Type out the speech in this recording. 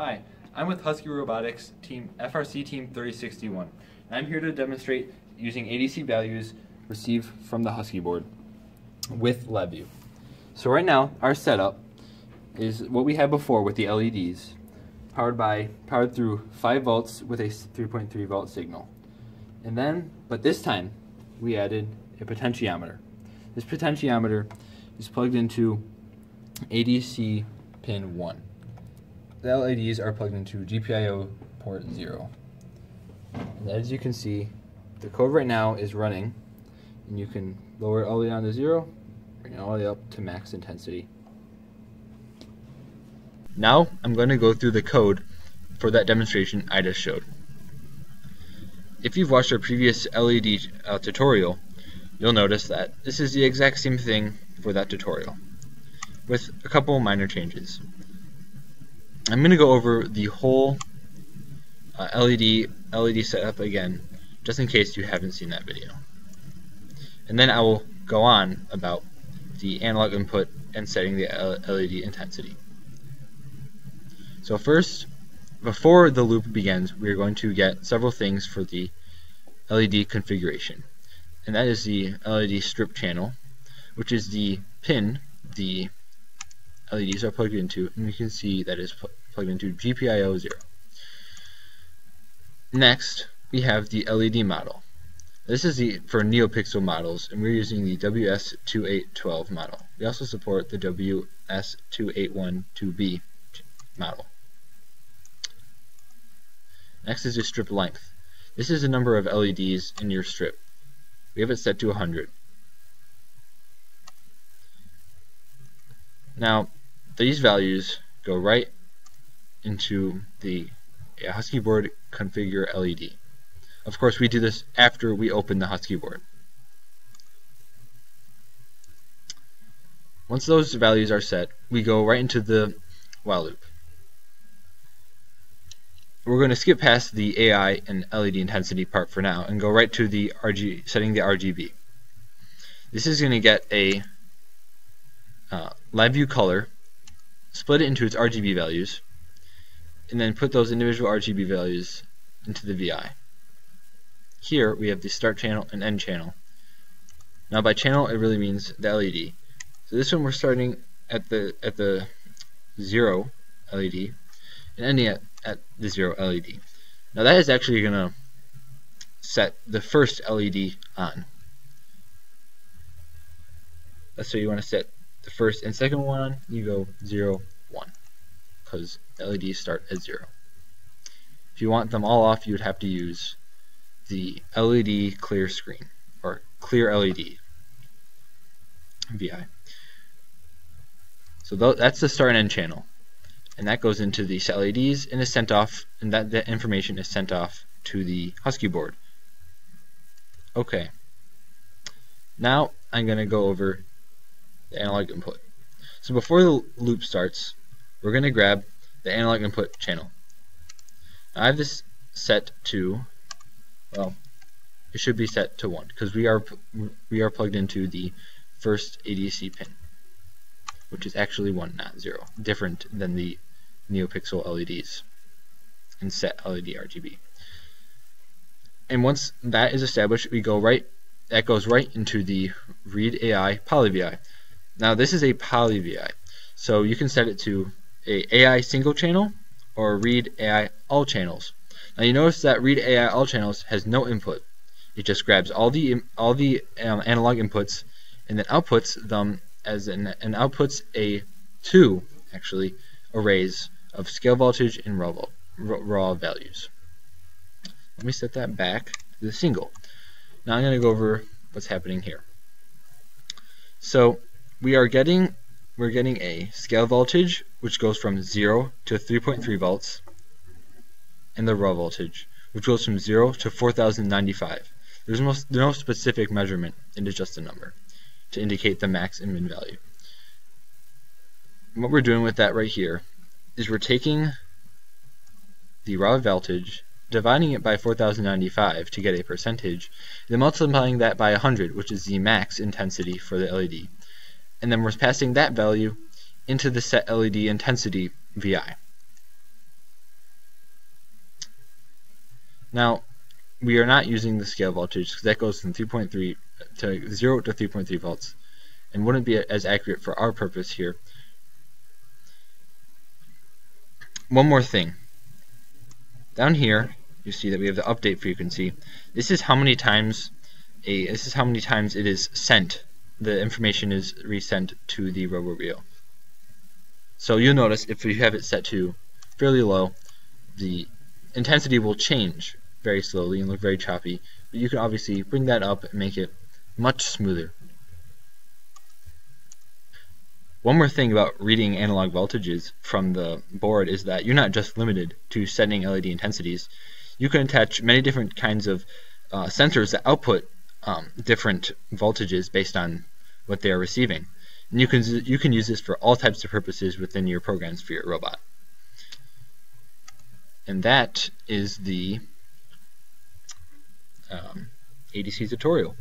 Hi, I'm with Huskie Robotics team FRC team 3061. And I'm here to demonstrate using ADC values received from the HuskieBoard with LabVIEW. So right now, our setup is what we had before with the LEDs, powered by powered through 5 volts with a 3.3 volt signal. And then, but this time, we added a potentiometer. This potentiometer is plugged into ADC pin 1 the LEDs are plugged into GPIO port 0. And as you can see, the code right now is running, and you can lower it all the way down to 0, bring it all the way up to max intensity. Now I'm going to go through the code for that demonstration I just showed. If you've watched our previous LED uh, tutorial, you'll notice that this is the exact same thing for that tutorial, with a couple minor changes. I'm going to go over the whole uh, LED LED setup again, just in case you haven't seen that video. And then I will go on about the analog input and setting the LED intensity. So first, before the loop begins, we are going to get several things for the LED configuration. And that is the LED strip channel, which is the pin the LEDs are plugged into, and we can see that is pl plugged into GPIO 0. Next, we have the LED model. This is the for NeoPixel models, and we're using the WS2812 model. We also support the WS2812B model. Next is your strip length. This is the number of LEDs in your strip. We have it set to 100. Now, these values go right into the HuskieBoard configure LED. Of course, we do this after we open the HuskieBoard. Once those values are set, we go right into the while loop. We're going to skip past the AI and LED intensity part for now and go right to the RG setting the RGB. This is going to get a uh, LabVIEW color split it into its RGB values, and then put those individual RGB values into the VI. Here we have the start channel and end channel. Now by channel it really means the LED. So this one we're starting at the at the zero LED and ending at, at the zero LED. Now that is actually gonna set the first LED on. That's what you want to set the first and second one, you go 0, 1, because LEDs start at 0. If you want them all off, you would have to use the LED clear screen, or clear LED VI. So that's the start and end channel. And that goes into these LEDs and is sent off, and that, that information is sent off to the HuskieBoard. Okay. Now I'm going to go over the analog input. So before the loop starts, we're going to grab the analog input channel. Now I have this set to, well, it should be set to 1 because we are we are plugged into the first ADC pin, which is actually 1, not 0, different than the NeoPixel LEDs and set LED RGB. And once that is established, we go right, that goes right into the read AI polyVI. Now this is a poly VI, so you can set it to a AI single channel or read AI all channels. Now you notice that read AI all channels has no input. It just grabs all the all the um, analog inputs and then outputs them as an and outputs a two actually arrays of scale voltage and raw, raw values. Let me set that back to the single. Now I'm going to go over what's happening here. So we are getting we're getting a scale voltage which goes from 0 to 3.3 volts and the raw voltage which goes from 0 to 4095 there's no, no specific measurement it is just a number to indicate the max and min value. What we're doing with that right here is we're taking the raw voltage dividing it by 4095 to get a percentage then multiplying that by 100 which is the max intensity for the LED and then we're passing that value into the set LED intensity VI. Now, we are not using the scale voltage because that goes from 3.3 to 0 to 3.3 volts and wouldn't be as accurate for our purpose here. One more thing. Down here, you see that we have the update frequency. This is how many times a this is how many times it is sent. The information is resent to the roboRIO. So you'll notice if you have it set to fairly low, the intensity will change very slowly and look very choppy. But you can obviously bring that up and make it much smoother. One more thing about reading analog voltages from the board is that you're not just limited to setting LED intensities. You can attach many different kinds of uh, sensors that output um, different voltages based on what they are receiving. And you can you can use this for all types of purposes within your programs for your robot. And that is the um, ADC tutorial.